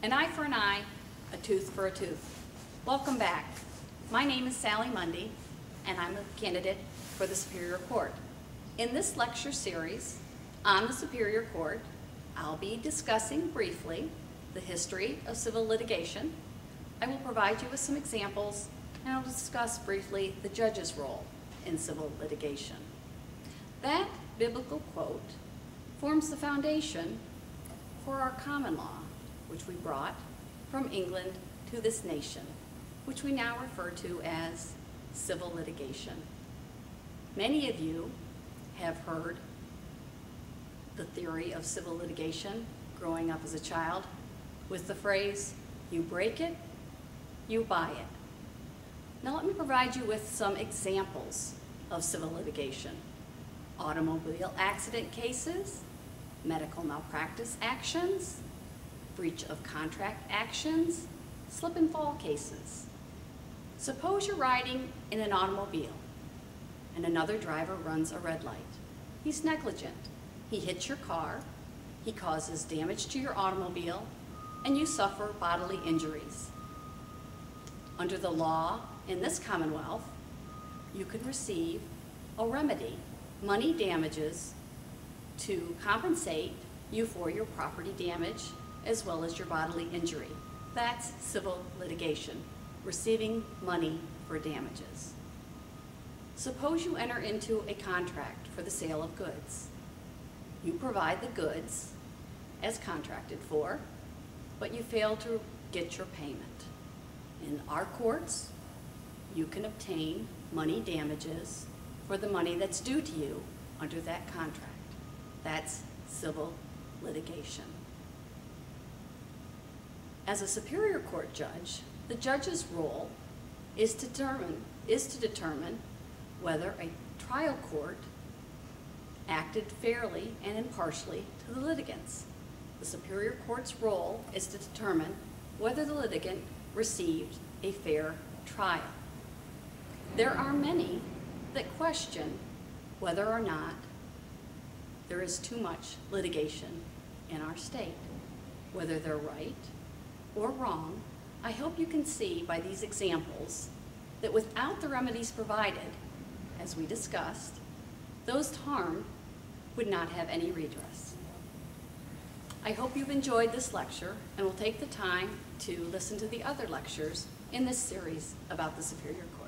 An eye for an eye, a tooth for a tooth. Welcome back. My name is Sallie Mundy, and I'm a candidate for the Superior Court. In this lecture series on the Superior Court, I'll be discussing briefly the history of civil litigation. I will provide you with some examples, and I'll discuss briefly the judge's role in civil litigation. That biblical quote forms the foundation for our common law, which we brought from England to this nation, which we now refer to as civil litigation. Many of you have heard the theory of civil litigation growing up as a child with the phrase, you break it, you buy it. Now let me provide you with some examples of civil litigation. Automobile accident cases, medical malpractice actions, breach of contract actions, slip and fall cases. Suppose you're riding in an automobile and another driver runs a red light. He's negligent. He hits your car, he causes damage to your automobile, and you suffer bodily injuries. Under the law in this Commonwealth, you can receive a remedy, money damages, to compensate you for your property damage as well as your bodily injury. That's civil litigation, receiving money for damages. Suppose you enter into a contract for the sale of goods. You provide the goods as contracted for, but you fail to get your payment. In our courts, you can obtain money damages for the money that's due to you under that contract. That's civil litigation. As a Superior Court judge, the judge's role is to determine, is to determine whether a trial court acted fairly and impartially to the litigants. The Superior Court's role is to determine whether the litigant received a fair trial. There are many that question whether or not there is too much litigation in our state. Whether they're right or wrong, I hope you can see by these examples that without the remedies provided, as we discussed, those harmed would not have any redress. I hope you've enjoyed this lecture and will take the time to listen to the other lectures in this series about the Superior Court.